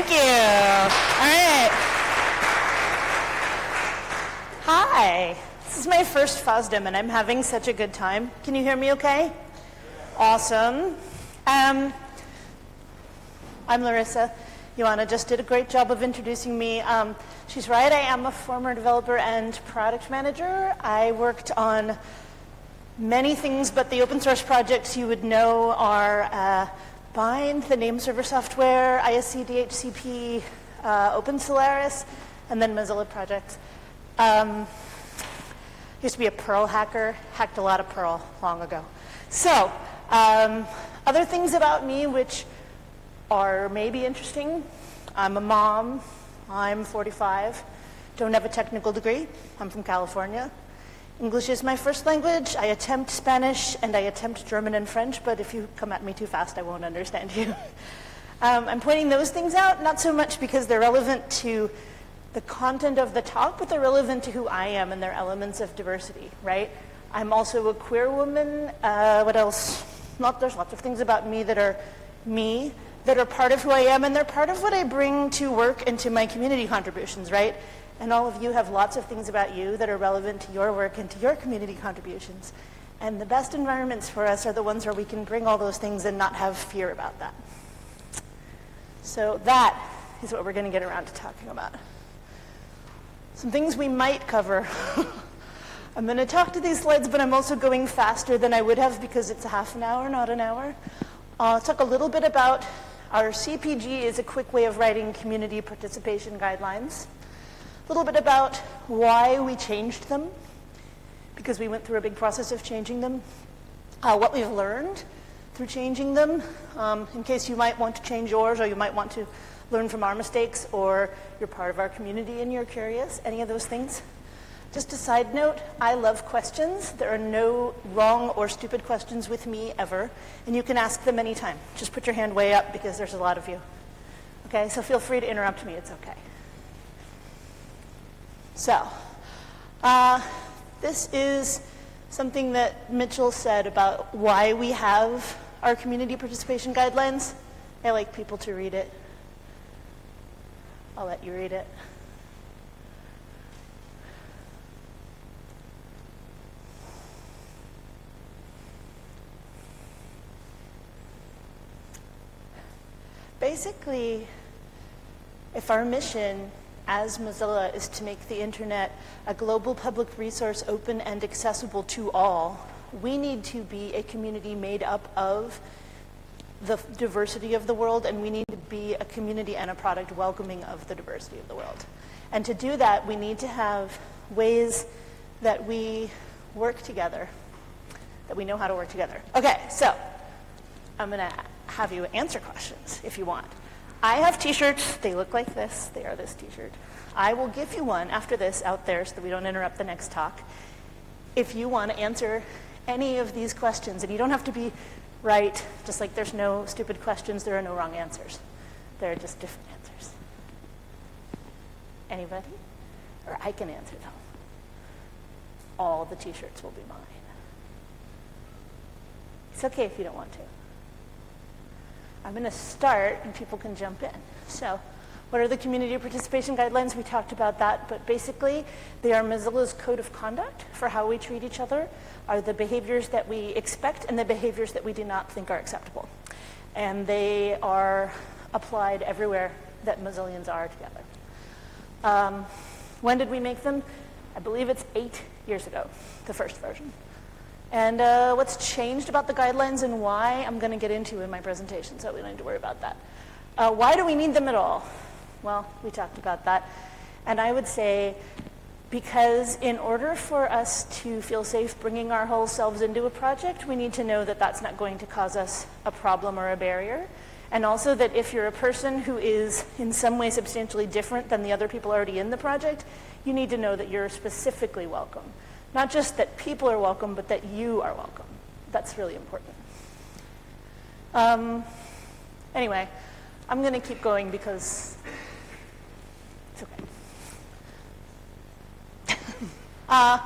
Thank you. All right. Hi. This is my first FOSDEM, and I'm having such a good time. Can you hear me okay? Awesome. Um, I'm Larissa. Joanna just did a great job of introducing me. Um, she's right, I am a former developer and product manager. I worked on many things, but the open source projects you would know are uh, Bind, the name server software, ISC, DHCP, uh, Open Solaris, and then Mozilla projects. Um, used to be a Perl hacker, hacked a lot of Perl long ago. So, um, other things about me which are maybe interesting. I'm a mom. I'm 45. Don't have a technical degree. I'm from California. English is my first language. I attempt Spanish and I attempt German and French, but if you come at me too fast, I won't understand you. um, I'm pointing those things out, not so much because they're relevant to the content of the talk, but they're relevant to who I am and their elements of diversity, right? I'm also a queer woman. Uh, what else? Not, there's lots of things about me that are me, that are part of who I am, and they're part of what I bring to work and to my community contributions, right? And all of you have lots of things about you that are relevant to your work and to your community contributions. And the best environments for us are the ones where we can bring all those things and not have fear about that. So that is what we're going to get around to talking about. Some things we might cover. I'm going to talk to these slides, but I'm also going faster than I would have because it's a half an hour, not an hour. I'll talk a little bit about our CPG is a quick way of writing community participation guidelines. A little bit about why we changed them, because we went through a big process of changing them. Uh, what we've learned through changing them, um, in case you might want to change yours or you might want to learn from our mistakes or you're part of our community and you're curious, any of those things. Just a side note, I love questions. There are no wrong or stupid questions with me ever, and you can ask them anytime. Just put your hand way up because there's a lot of you. Okay, so feel free to interrupt me, it's okay. So, uh, this is something that Mitchell said about why we have our community participation guidelines. I like people to read it. I'll let you read it. Basically, if our mission as Mozilla is to make the internet a global public resource open and accessible to all, we need to be a community made up of the diversity of the world, and we need to be a community and a product welcoming of the diversity of the world. And to do that, we need to have ways that we work together, that we know how to work together. Okay, so I'm going to have you answer questions if you want. I have t-shirts. They look like this. They are this t-shirt. I will give you one after this out there so that we don't interrupt the next talk. If you want to answer any of these questions, and you don't have to be right, just like there's no stupid questions, there are no wrong answers. There are just different answers. Anybody? Or I can answer them. All the t-shirts will be mine. It's okay if you don't want to. I'm going to start and people can jump in. So what are the community participation guidelines? We talked about that, but basically they are Mozilla's code of conduct for how we treat each other, are the behaviors that we expect and the behaviors that we do not think are acceptable. And they are applied everywhere that Mozillians are together. Um, when did we make them? I believe it's eight years ago, the first version. And uh, what's changed about the guidelines and why, I'm going to get into in my presentation, so we don't need to worry about that. Uh, why do we need them at all? Well, we talked about that. And I would say because in order for us to feel safe bringing our whole selves into a project, we need to know that that's not going to cause us a problem or a barrier. And also that if you're a person who is in some way substantially different than the other people already in the project, you need to know that you're specifically welcome. Not just that people are welcome, but that you are welcome. That's really important. Um, anyway, I'm going to keep going because it's okay. uh,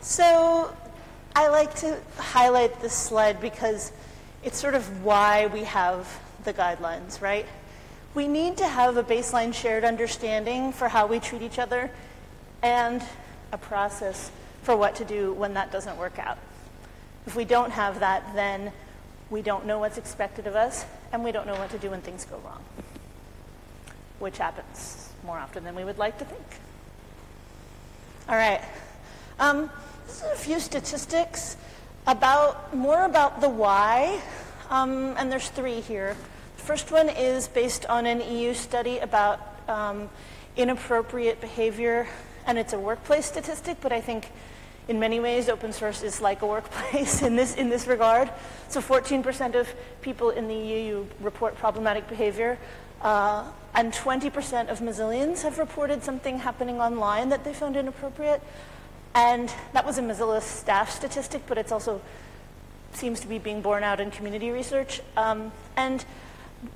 so I like to highlight this slide because it's sort of why we have the guidelines, right? we need to have a baseline shared understanding for how we treat each other and a process for what to do when that doesn't work out. If we don't have that, then we don't know what's expected of us, and we don't know what to do when things go wrong, which happens more often than we would like to think. All right. Um, this is a few statistics about more about the why, um, and there's three here. The first one is based on an EU study about um, inappropriate behavior, and it's a workplace statistic, but I think in many ways, open source is like a workplace in this, in this regard. So 14% of people in the EU report problematic behavior, uh, and 20% of Mozillians have reported something happening online that they found inappropriate. And that was a Mozilla staff statistic, but it also seems to be being borne out in community research. Um, and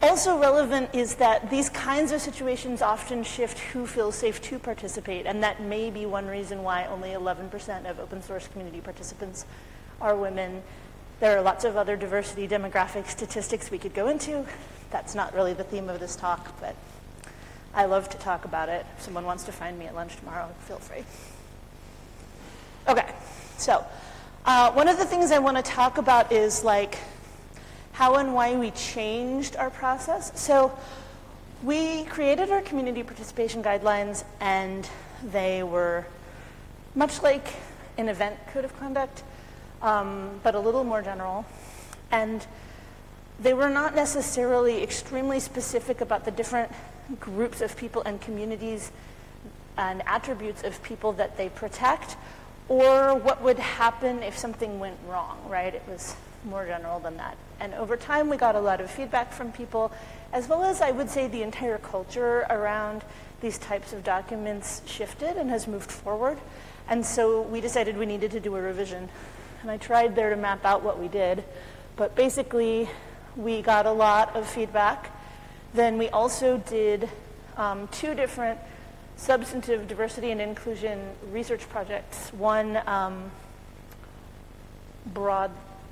also relevant is that these kinds of situations often shift who feels safe to participate, and that may be one reason why only 11% of open source community participants are women. There are lots of other diversity demographic statistics we could go into. That's not really the theme of this talk, but I love to talk about it. If someone wants to find me at lunch tomorrow, feel free. Okay, so uh, one of the things I want to talk about is like how and why we changed our process. So we created our community participation guidelines and they were much like an event code of conduct, um, but a little more general. And they were not necessarily extremely specific about the different groups of people and communities and attributes of people that they protect or what would happen if something went wrong, right? It was more general than that. And over time, we got a lot of feedback from people, as well as I would say the entire culture around these types of documents shifted and has moved forward. And so we decided we needed to do a revision. And I tried there to map out what we did. But basically, we got a lot of feedback. Then we also did um, two different substantive diversity and inclusion research projects. One um, broad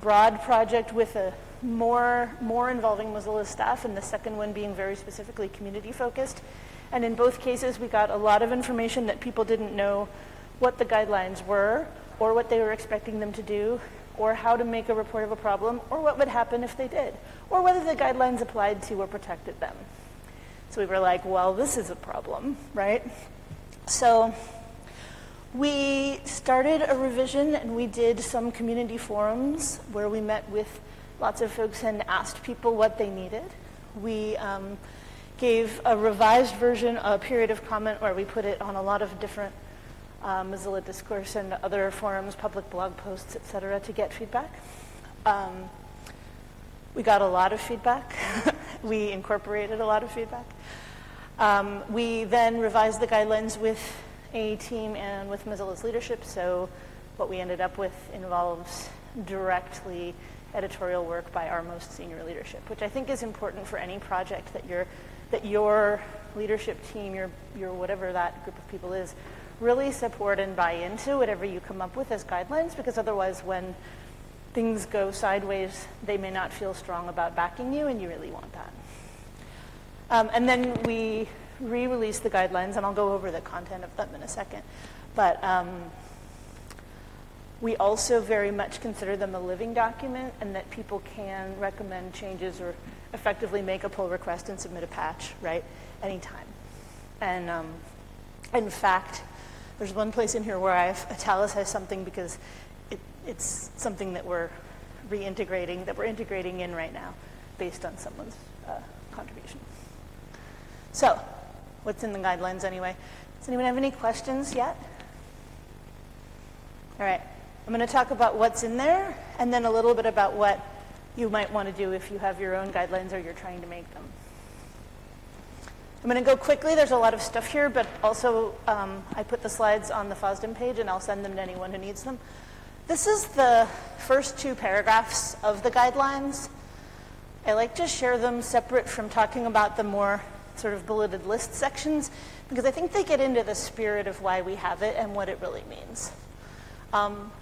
broad project with a more, more involving Mozilla staff, and the second one being very specifically community focused. And in both cases, we got a lot of information that people didn't know what the guidelines were, or what they were expecting them to do, or how to make a report of a problem, or what would happen if they did, or whether the guidelines applied to or protected them. So we were like, well, this is a problem, right? So we started a revision and we did some community forums where we met with lots of folks and asked people what they needed. We um, gave a revised version, a period of comment where we put it on a lot of different uh, Mozilla discourse and other forums, public blog posts, et cetera, to get feedback. Um, we got a lot of feedback. we incorporated a lot of feedback. Um, we then revised the guidelines with a team and with Mozilla's leadership. So what we ended up with involves directly editorial work by our most senior leadership, which I think is important for any project that your that your leadership team, your your whatever that group of people is, really support and buy into whatever you come up with as guidelines, because otherwise when things go sideways, they may not feel strong about backing you, and you really want that. Um, and then we re-release the guidelines, and I'll go over the content of them in a second. But um, we also very much consider them a living document and that people can recommend changes or effectively make a pull request and submit a patch, right, anytime. And um, in fact, there's one place in here where I've italicized something because it, it's something that we're reintegrating, that we're integrating in right now based on someone's uh, contribution. So what's in the guidelines anyway. Does anyone have any questions yet? All right. I'm going to talk about what's in there and then a little bit about what you might want to do if you have your own guidelines or you're trying to make them. I'm going to go quickly. There's a lot of stuff here, but also um, I put the slides on the FOSDEM page and I'll send them to anyone who needs them. This is the first two paragraphs of the guidelines. I like to share them separate from talking about the more sort of bulleted list sections because I think they get into the spirit of why we have it and what it really means. Um,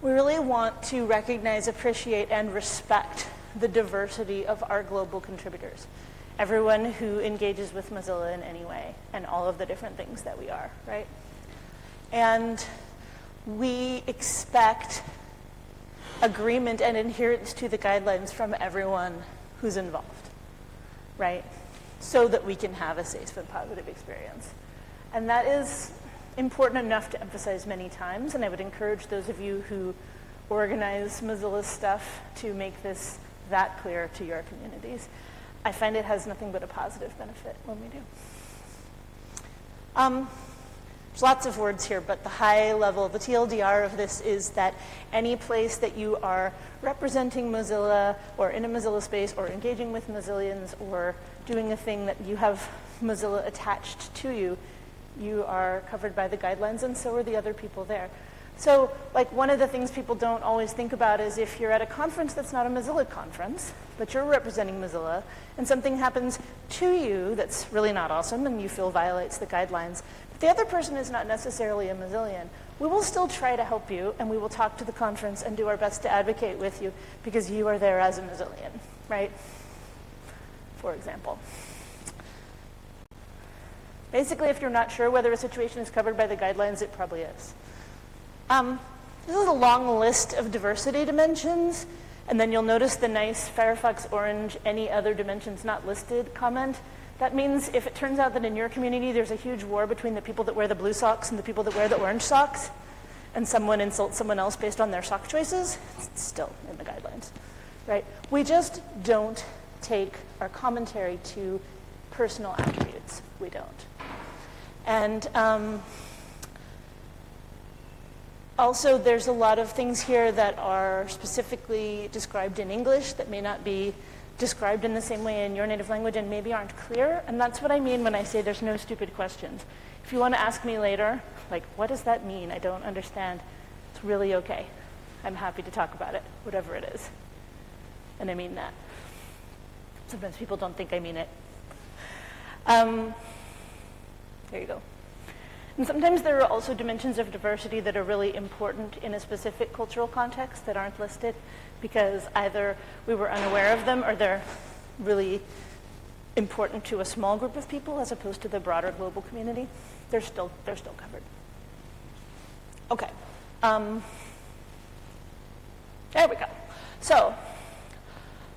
we really want to recognize, appreciate, and respect the diversity of our global contributors. everyone who engages with Mozilla in any way, and all of the different things that we are, right? And we expect agreement and adherence to the guidelines from everyone who's involved, right? So that we can have a safe and positive experience. And that is important enough to emphasize many times, and I would encourage those of you who organize Mozilla stuff to make this that clear to your communities. I find it has nothing but a positive benefit when we do. Um, there's lots of words here, but the high level, the TLDR of this is that any place that you are representing Mozilla or in a Mozilla space or engaging with Mozillians or doing a thing that you have Mozilla attached to you, you are covered by the guidelines and so are the other people there. So like one of the things people don't always think about is if you're at a conference that's not a Mozilla conference, but you're representing Mozilla, and something happens to you that's really not awesome and you feel violates the guidelines, but the other person is not necessarily a Mozillian, we will still try to help you and we will talk to the conference and do our best to advocate with you because you are there as a Mozillian, right? For example. Basically, if you're not sure whether a situation is covered by the guidelines, it probably is. Um, this is a long list of diversity dimensions, and then you'll notice the nice Firefox orange, any other dimensions not listed comment. That means if it turns out that in your community there's a huge war between the people that wear the blue socks and the people that wear the orange socks, and someone insults someone else based on their sock choices, it's still in the guidelines, right? We just don't take our commentary to personal attributes. We don't. And um, also, there's a lot of things here that are specifically described in English that may not be described in the same way in your native language and maybe aren't clear. And that's what I mean when I say there's no stupid questions. If you want to ask me later, like, what does that mean? I don't understand. It's really okay. I'm happy to talk about it, whatever it is. And I mean that. Sometimes people don't think I mean it. Um, there you go. And sometimes there are also dimensions of diversity that are really important in a specific cultural context that aren't listed because either we were unaware of them or they're really important to a small group of people as opposed to the broader global community. They're still, they're still covered. Okay. Um, there we go. So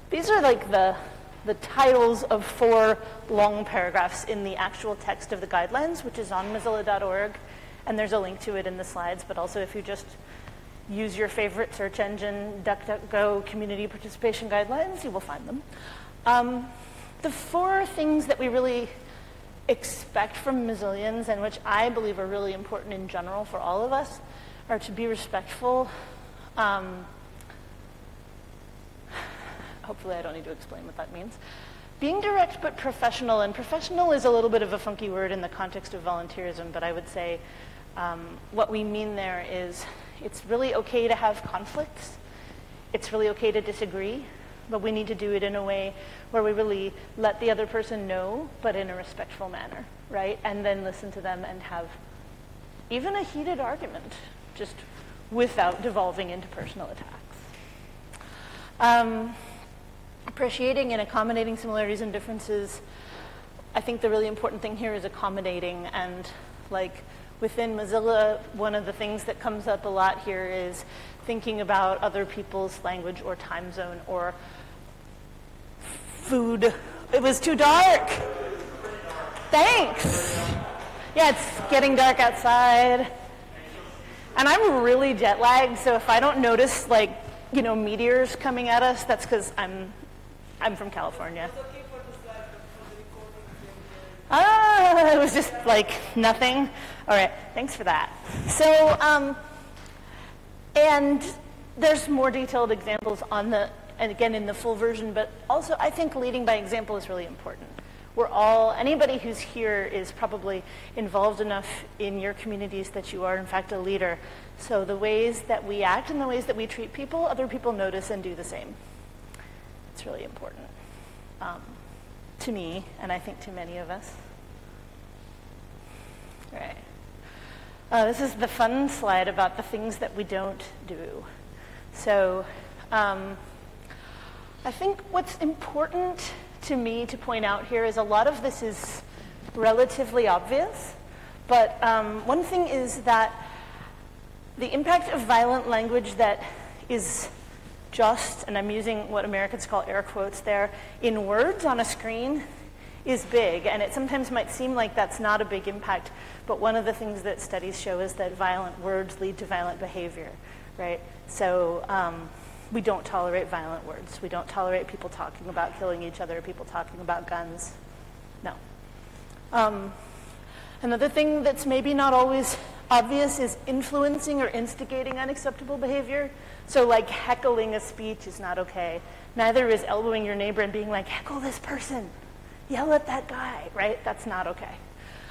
these are like the the titles of four long paragraphs in the actual text of the guidelines, which is on mozilla.org. And there's a link to it in the slides, but also if you just use your favorite search engine, DuckDuckGo community participation guidelines, you will find them. Um, the four things that we really expect from Mozillians and which I believe are really important in general for all of us are to be respectful, um, Hopefully I don't need to explain what that means. Being direct but professional, and professional is a little bit of a funky word in the context of volunteerism, but I would say um, what we mean there is it's really okay to have conflicts. It's really okay to disagree, but we need to do it in a way where we really let the other person know, but in a respectful manner, right? And then listen to them and have even a heated argument, just without devolving into personal attacks. Um, appreciating and accommodating similarities and differences. I think the really important thing here is accommodating and like within Mozilla, one of the things that comes up a lot here is thinking about other people's language or time zone or food. It was too dark. Thanks. Yeah, it's getting dark outside. And I'm really jet lagged, so if I don't notice like, you know, meteors coming at us, that's because I'm I'm from California. Ah, it was just like nothing. All right, thanks for that. So, um, and there's more detailed examples on the, and again in the full version, but also I think leading by example is really important. We're all, anybody who's here is probably involved enough in your communities that you are in fact a leader. So the ways that we act and the ways that we treat people, other people notice and do the same. It's really important um, to me, and I think to many of us. Right. Uh, this is the fun slide about the things that we don't do. So um, I think what's important to me to point out here is a lot of this is relatively obvious, but um, one thing is that the impact of violent language that is just, and I'm using what Americans call air quotes there, in words on a screen is big, and it sometimes might seem like that's not a big impact, but one of the things that studies show is that violent words lead to violent behavior, right? So um, we don't tolerate violent words. We don't tolerate people talking about killing each other, people talking about guns. No. Um, another thing that's maybe not always obvious is influencing or instigating unacceptable behavior. So like heckling a speech is not okay. Neither is elbowing your neighbor and being like, heckle this person yell at that guy, right? That's not okay.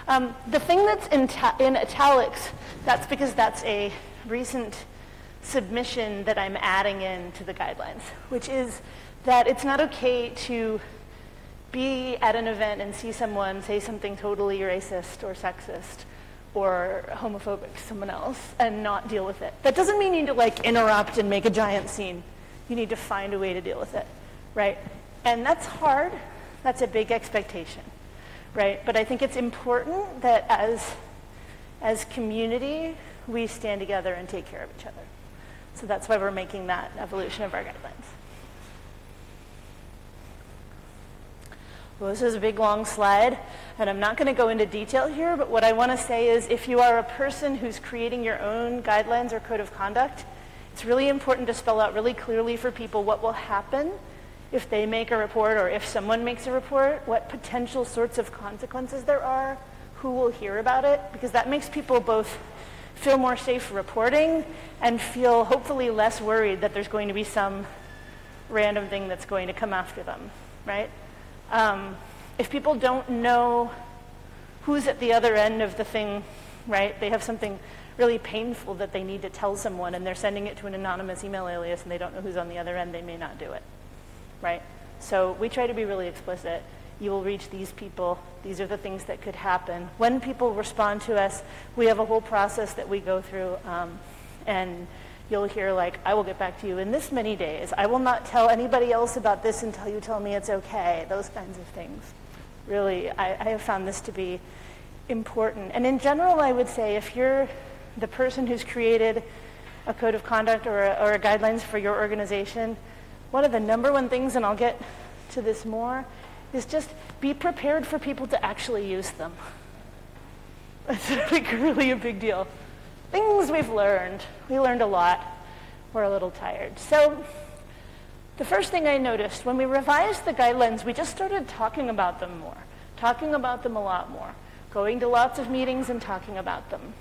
Um, the thing that's in, in italics, that's because that's a recent submission that I'm adding in to the guidelines, which is that it's not okay to be at an event and see someone say something totally racist or sexist or homophobic to someone else and not deal with it. That doesn't mean you need to like interrupt and make a giant scene. You need to find a way to deal with it, right? And that's hard that's a big expectation, right? But I think it's important that as, as community, we stand together and take care of each other. So that's why we're making that evolution of our guidelines. Well, this is a big long slide, and I'm not going to go into detail here, but what I want to say is if you are a person who's creating your own guidelines or code of conduct, it's really important to spell out really clearly for people what will happen if they make a report or if someone makes a report, what potential sorts of consequences there are, who will hear about it, because that makes people both feel more safe reporting and feel hopefully less worried that there's going to be some random thing that's going to come after them, right? Um, if people don't know who's at the other end of the thing, right, they have something really painful that they need to tell someone and they're sending it to an anonymous email alias and they don't know who's on the other end, they may not do it right? So we try to be really explicit. You will reach these people. These are the things that could happen. When people respond to us, we have a whole process that we go through. Um, and you'll hear like, I will get back to you in this many days. I will not tell anybody else about this until you tell me it's okay. Those kinds of things. Really, I, I have found this to be important. And in general, I would say if you're the person who's created a code of conduct or a, or a guidelines for your organization, one of the number one things, and I'll get to this more, is just be prepared for people to actually use them. That's like really a big deal. Things we've learned. We learned a lot. We're a little tired. So the first thing I noticed when we revised the guidelines, we just started talking about them more, talking about them a lot more, going to lots of meetings and talking about them.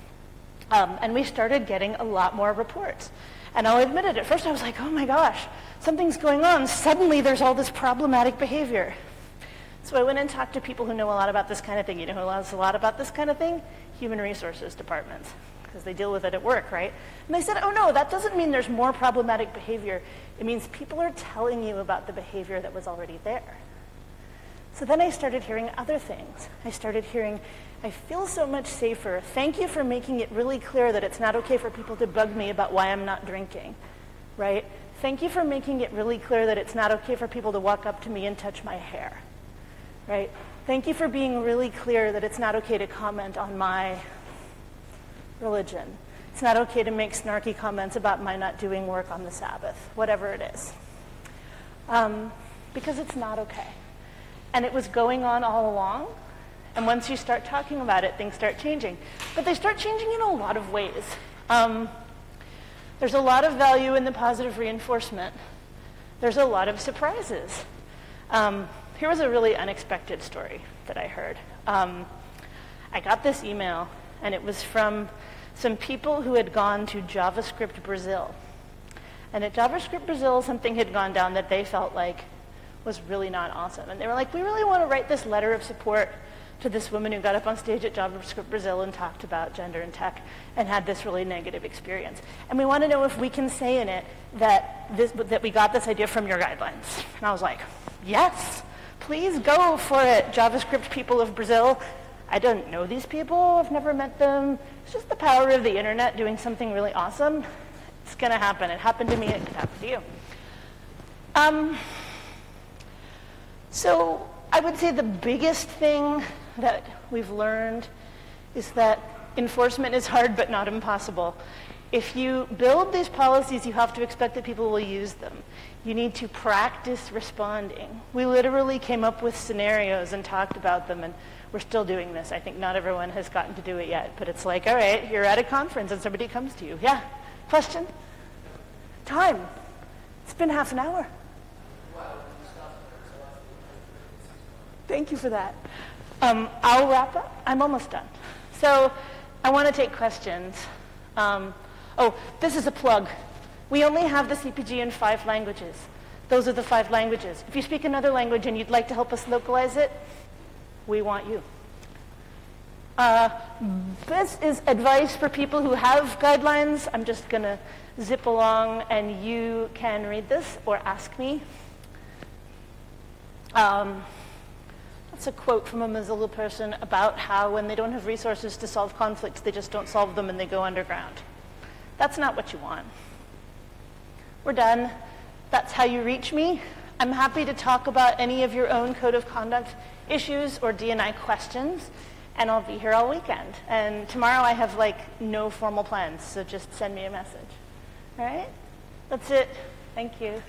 Um, and we started getting a lot more reports. And I'll admit it, at first I was like, oh my gosh, something's going on. Suddenly there's all this problematic behavior. So I went and talked to people who know a lot about this kind of thing. You know who knows a lot about this kind of thing? Human resources departments, because they deal with it at work, right? And they said, oh no, that doesn't mean there's more problematic behavior. It means people are telling you about the behavior that was already there. So then I started hearing other things. I started hearing, I feel so much safer. Thank you for making it really clear that it's not okay for people to bug me about why I'm not drinking, right? Thank you for making it really clear that it's not okay for people to walk up to me and touch my hair, right? Thank you for being really clear that it's not okay to comment on my religion. It's not okay to make snarky comments about my not doing work on the Sabbath, whatever it is. Um, because it's not okay. And it was going on all along. And once you start talking about it, things start changing. But they start changing in a lot of ways. Um, there's a lot of value in the positive reinforcement. There's a lot of surprises. Um, here was a really unexpected story that I heard. Um, I got this email, and it was from some people who had gone to JavaScript Brazil. And at JavaScript Brazil, something had gone down that they felt like was really not awesome. And they were like, we really want to write this letter of support to this woman who got up on stage at JavaScript Brazil and talked about gender and tech and had this really negative experience. And we want to know if we can say in it that, this, that we got this idea from your guidelines. And I was like, yes, please go for it, JavaScript people of Brazil. I don't know these people, I've never met them. It's just the power of the internet doing something really awesome. It's going to happen. It happened to me, it could happen to you. Um, So I would say the biggest thing that we've learned is that enforcement is hard but not impossible. If you build these policies, you have to expect that people will use them. You need to practice responding. We literally came up with scenarios and talked about them, and we're still doing this. I think not everyone has gotten to do it yet, but it's like, all right, you're at a conference and somebody comes to you. Yeah, question? Time. It's been half an hour. Thank you for that. Um, I'll wrap up. I'm almost done. So I want to take questions. Um, oh, this is a plug. We only have the CPG in five languages. Those are the five languages. If you speak another language and you'd like to help us localize it, we want you. Uh, this is advice for people who have guidelines. I'm just going to zip along and you can read this or ask me. Um, that's a quote from a Mozilla person about how when they don't have resources to solve conflicts, they just don't solve them and they go underground. That's not what you want. We're done. That's how you reach me. I'm happy to talk about any of your own code of conduct issues or DNI questions, and I'll be here all weekend. And tomorrow I have like no formal plans, so just send me a message. All right? That's it. Thank you.